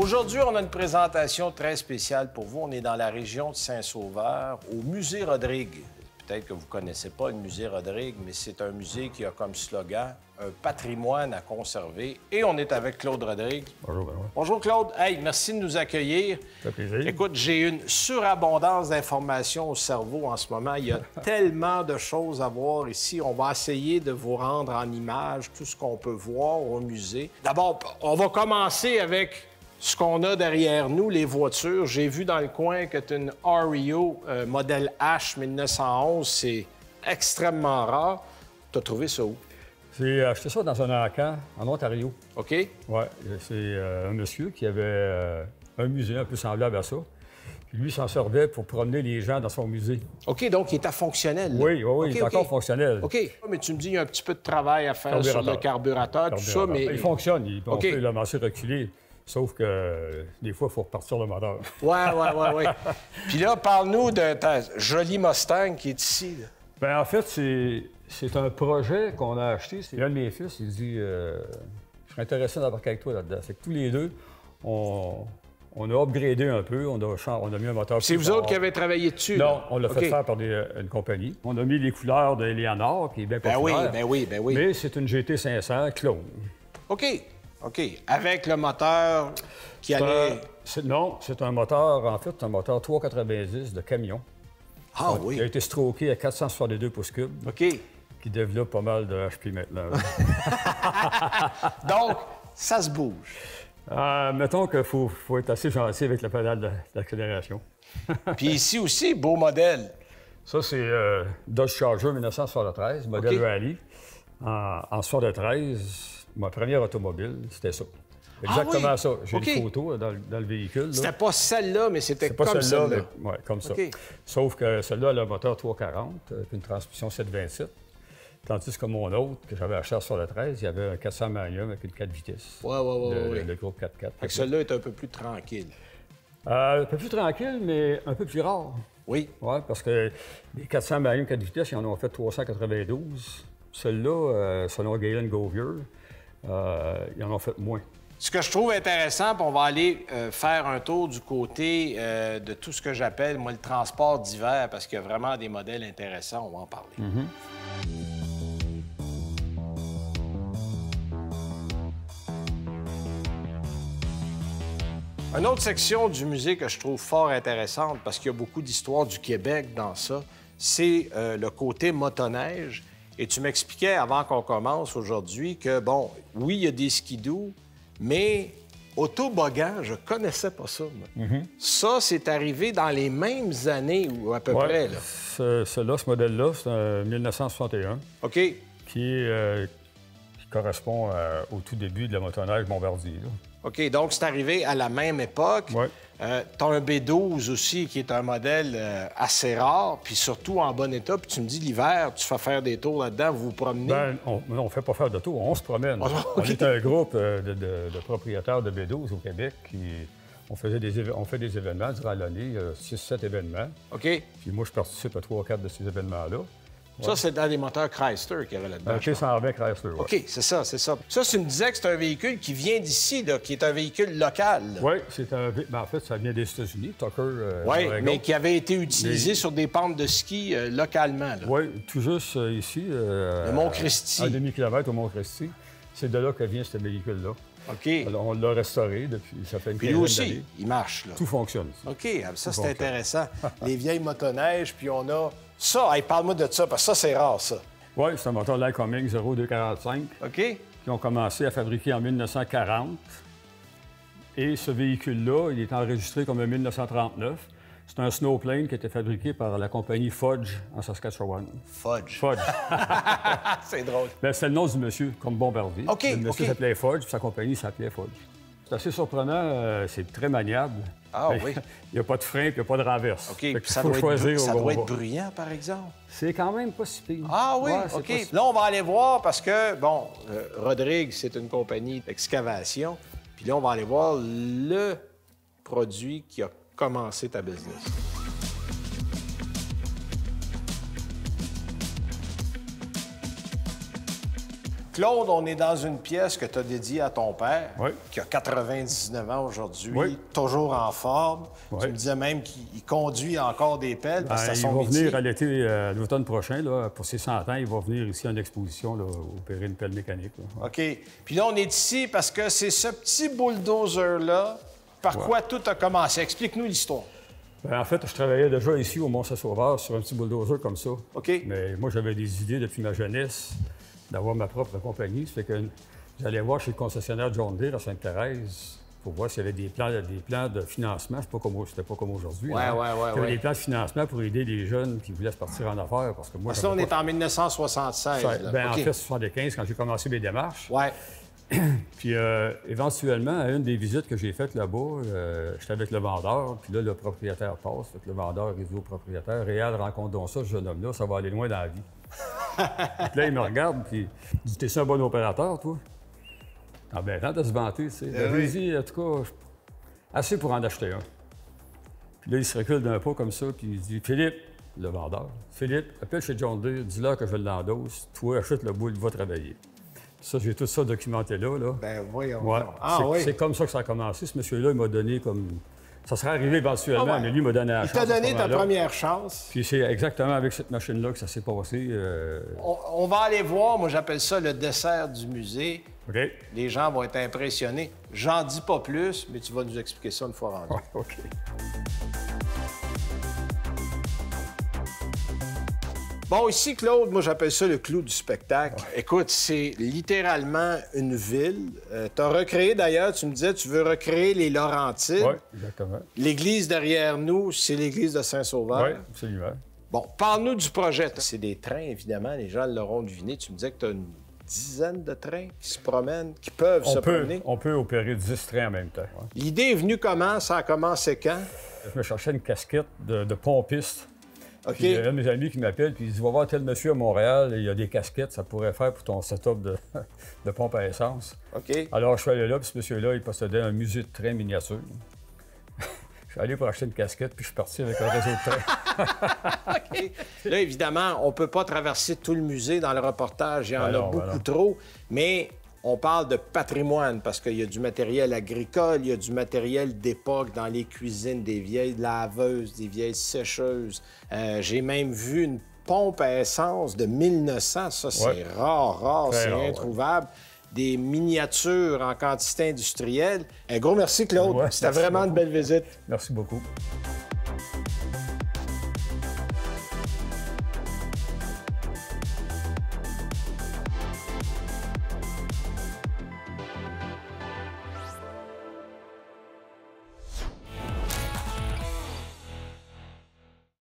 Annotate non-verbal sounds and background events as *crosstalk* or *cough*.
Aujourd'hui, on a une présentation très spéciale pour vous. On est dans la région de Saint-Sauveur, au Musée Rodrigue. Peut-être que vous ne connaissez pas le Musée Rodrigue, mais c'est un musée qui a comme slogan un patrimoine à conserver. Et on est avec Claude Rodrigue. Bonjour, Benoît. Bonjour, Claude. Hey, merci de nous accueillir. Ça fait plaisir. Écoute, j'ai une surabondance d'informations au cerveau en ce moment. Il y a *laughs* tellement de choses à voir ici. On va essayer de vous rendre en images tout ce qu'on peut voir au musée. D'abord, on va commencer avec ce qu'on a derrière nous, les voitures. J'ai vu dans le coin que tu as une REO euh, modèle H 1911. C'est extrêmement rare. Tu as trouvé ça où? J'ai acheté ça dans un encan en Ontario. OK? Ouais, c'est euh, un monsieur qui avait euh, un musée un peu semblable à ça. Puis lui s'en servait pour promener les gens dans son musée. OK, donc il à fonctionnel. là. Oui, oui, oui, il est encore fonctionnel. OK. Mais tu me dis, il y a un petit peu de travail à faire sur le carburateur, tout ça, mais... Il fonctionne, il, on OK. peut le lancer reculer. Sauf que euh, des fois, il faut repartir le moteur. Ouais, ouais, ouais, ouais. *laughs* Puis là, parle-nous de ta jolie Mustang qui est ici. là. Ben, en fait, c'est, c'est un projet qu'on a acheté. C'est un de mes fils, il dit euh, Je serais intéressé d'embarquer avec toi là-dedans. C'est que tous les deux, on, on a upgradé un peu, on a, on a mis un moteur. C'est vous autres qui avez travaillé dessus? Non, là? on l'a fait faire par des- euh, une compagnie. On a mis les couleurs de Léonard, qui est bien Ben oui, ben oui, ben oui. Mais c'est une GT 500 clone. OK, OK. Avec le moteur qui allait... Non, c'est un moteur, en fait, un moteur 390 de camion. Ah Qui a oui, été stroké à 462 pouces cubes, OK. qui développe pas mal de HP maintenant. *laughs* *laughs* Donc, ça se bouge. Euh, mettons qu'il faut, faut être assez gentil avec la pédale d'accélération. *laughs* Puis ici aussi, beau modèle. Ça, c'est euh, Dodge Charger 1973, modèle OK. Rally. En, en 73, ma première automobile, c'était ça. Exactement Ah oui? ça. J'ai OK. une photo là, dans, le- dans le véhicule. C'était pas celle-là, mais c'était comme celle-là, ouais, comme ça. Sauf que celle-là, elle a un moteur 340, euh, puis une transmission 727. Tandis que mon autre, que j'avais acheté sur le 13, il y avait un 400 magnum avec une 4 vitesses. Ouais, ouais, ouais, le, groupe 4x4. Fait que celle-là est un peu plus tranquille. Euh, un peu plus tranquille, mais un peu plus rare. Oui. Oui, parce que les 400 magnum 4 vitesses, ils en ont fait 392. Celle-là, euh, selon Galen Govier, euh, ils en ont fait moins. Ce que je trouve intéressant, puis on va aller euh, faire un tour du côté euh, de tout ce que j'appelle, moi, le transport d'hiver, parce qu'il y a vraiment des modèles intéressants, on va en parler. Une autre section du musée que je trouve fort intéressante, parce qu'il y a beaucoup d'histoires du Québec dans ça, c'est euh, le côté motoneige. Et tu m'expliquais avant qu'on commence aujourd'hui que, bon, oui, il y a des skidoo, mais autobogan, je connaissais pas ça. moi. Ça, c'est arrivé dans les mêmes années, ou à peu Ouais, près. Là. ce- Celui-là, ce modèle-là, c'est un 1961 OK? qui, euh, qui correspond euh, au tout début de la motoneige Bombardier. là. OK, donc c'est arrivé à la même époque. Ouais. Euh, tu as un B12 aussi, qui est un modèle euh, assez rare, puis surtout en bon état. Puis tu me dis, l'hiver, tu fais faire des tours là-dedans, vous vous promenez? Ben, on ne fait pas faire de tour, on se promène. *laughs* Ah, On est un groupe euh, de, de- de propriétaires de B12 au Québec qui on, faisait des, on fait des événements durant l'année, 6-7 événements. OK? Puis moi, je participe à 3 ou 4 de ces événements-là. Ça, c'est moteurs Chrysler qu'il y avait là-dedans. Pense. T120 Chrysler. ouais. OK, c'est ça, c'est ça. Ça, tu me disais que c'est un véhicule qui vient d'ici, qui est un véhicule local. Oui, c'est un. vé- ben, en fait, ça vient des États-Unis, Tucker. euh, Oui, mais qui avait été utilisé sur des pentes de ski euh, localement. Oui, tout juste euh, ici. euh, Le Mont-Christi. à Un demi-kilomètre au Mont-Christi. C'est de là que vient ce véhicule-là. OK. Alors, on l'a restauré depuis. Ça fait une Puis lui aussi, il marche. Là. Tout fonctionne. ici. OK, ah, ça, c'est OK. intéressant. *laughs* Les vieilles motoneiges, puis on a... Ça, hey, parle-moi de ça, parce que ça, c'est rare, ça. Oui, c'est un moteur Lycoming 0245 OK? qui ont commencé à fabriquer en 1940. Et ce véhicule-là, il est enregistré comme un 1939. C'est un snowplane qui a été fabriqué par la compagnie Fudge en Saskatchewan. Fudge. Fudge. *laughs* C'est drôle. Ben, c'est le nom du monsieur, comme Bombardier. OK, Le monsieur s'appelait Fudge, puis sa compagnie s'appelait Fudge. C'est assez surprenant, euh, c'est très maniable. Ah oui. *laughs* Il n'y a pas de frein, puis il n'y a pas de renverse. OK, puis ça faut doit, être, choisir au ça doit être bruyant, par exemple. C'est quand même pas si pire. Ah oui, Ouais, OK. si- Là, on va aller voir parce que, bon, euh, Rodrigue, c'est une compagnie d'excavation. Puis là, on va aller voir le produit qui a commencé ta business. Claude, on est dans une pièce que tu as dédiée à ton père, Oui. qui a 99 ans aujourd'hui, Oui. toujours en forme. Oui. Tu me disais même qu'il conduit encore des pelles parce que Ben, il va métier. venir à l'été, euh, l'automne prochain, là, pour ses 100 ans, il va venir ici en exposition, là, opérer une pelle mécanique. là. OK. Puis là, on est ici parce que c'est ce petit bulldozer-là par quoi tout a commencé? Explique-nous l'histoire. Ben, en fait, je travaillais déjà ici au Mont-Saint-Sauveur sur un petit bulldozer comme ça. OK. Mais moi, j'avais des idées depuis ma jeunesse d'avoir ma propre compagnie. Ça fait que j'allais voir chez le concessionnaire John Deere à Sainte-Thérèse pour voir s'il y avait des plans, des plans de financement. C'est pas comme, c'était pas comme aujourd'hui. Ouais, hein. ouais, ouais, Il y avait des plans de financement pour aider les jeunes qui voulaient se partir en affaires. Parce que moi, Parce que là, on est en 1976. là. Ben. En fait, 75, quand j'ai commencé mes démarches. Ouais. *clears throat* Puis euh, éventuellement, à une des visites que j'ai faites là-bas, euh, j'étais avec le vendeur, puis là, le propriétaire passe. Fait que le vendeur, il dit au propriétaire, Réal, rencontre donc ça, ce jeune homme-là, ça va aller loin dans la vie. Puis là, il me regarde, puis il dit, t'es un bon opérateur, toi? Ah ben, tant de se vanter, tu sais. Eh J'avais oui. dit, en tout cas, assez pour en acheter un. Puis là, il se recule d'un pas comme ça, puis il dit, Philippe, le vendeur, Philippe, appelle chez John Deere, dis-leur que je l'endosse, toi, achète le boule, va travailler. Ça, j'ai tout ça documenté là, là. Ben, voyons. Ouais. Ah c'est, oui. c'est comme ça que ça a commencé. Ce monsieur-là, il m'a donné comme. Ça serait arrivé éventuellement, Ah ouais. mais lui m'a donné la Il chance. t'a donné ta première chance. Puis c'est exactement avec cette machine-là que ça s'est passé. euh, On, on va aller voir, moi j'appelle ça le dessert du musée. OK? Les gens vont être impressionnés. J'en dis pas plus, mais tu vas nous expliquer ça une fois rendu. Ouais, OK. Bon, ici, Claude, moi j'appelle ça le clou du spectacle. Écoute, c'est littéralement une ville. tu as recréé d'ailleurs, tu me disais, tu veux recréer les Laurentides. Oui, exactement. L'église derrière nous, c'est l'église de Saint-Sauveur. Oui, absolument. Bon, parle-nous du projet. C'est des trains, évidemment, les gens l'auront deviné. Tu me disais que tu as une dizaine de trains qui se promènent, qui peuvent se On peut, promener. on peut opérer 10 trains en même temps. ouais. L'idée est venue comment? Ça a commencé quand? Je me cherchais une casquette de, de pompiste. OK. Puis il y a un de mes amis qui m'appelle, puis il dit Va voir tel monsieur à Montréal, il y a des casquettes, ça pourrait faire pour ton setup de, *laughs* de pompe à essence. OK. Alors, je suis allé là, puis ce monsieur-là, il possédait un musée de trains miniature. *laughs* je suis allé pour acheter une casquette, puis je suis parti avec un réseau de trains. *laughs* OK. Là, évidemment, on ne peut pas traverser tout le musée dans le reportage. Il y en Ben a non, ben beaucoup trop. Mais on parle de patrimoine parce qu'il y a du matériel agricole, il y a du matériel d'époque dans les cuisines, des vieilles laveuses, des vieilles sécheuses. Euh, J'ai même vu une pompe à essence de 1900. Ça, c'est Ouais. rare, rare, c'est ouais. introuvable. Des miniatures en quantité industrielle. Un gros merci, Claude. Ouais, C'était vraiment une belle visite. Merci beaucoup.